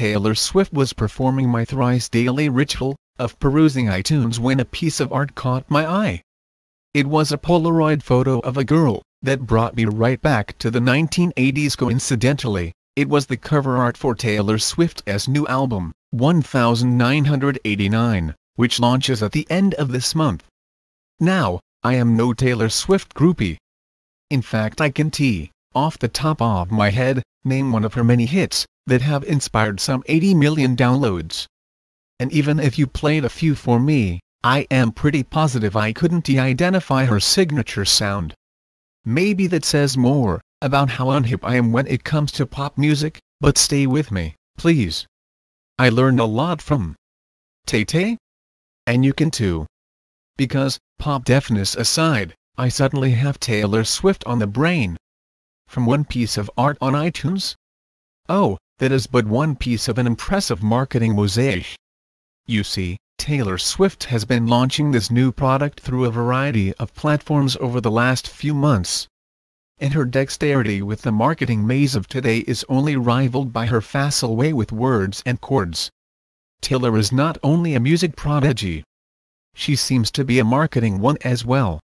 Taylor Swift was performing my thrice daily ritual of perusing iTunes when a piece of art caught my eye. It was a Polaroid photo of a girl that brought me right back to the 1980s coincidentally. It was the cover art for Taylor Swift's new album, 1989, which launches at the end of this month. Now, I am no Taylor Swift groupie. In fact I can tee, off the top of my head, name one of her many hits, that have inspired some 80 million downloads. And even if you played a few for me, I am pretty positive I couldn't de-identify her signature sound. Maybe that says more about how unhip I am when it comes to pop music, but stay with me, please. I learned a lot from Tay-Tay. And you can too. Because, pop deafness aside, I suddenly have Taylor Swift on the brain. From one piece of art on iTunes? Oh, that is but one piece of an impressive marketing mosaic. You see, Taylor Swift has been launching this new product through a variety of platforms over the last few months. And her dexterity with the marketing maze of today is only rivaled by her facile way with words and chords. Taylor is not only a music prodigy, she seems to be a marketing one as well.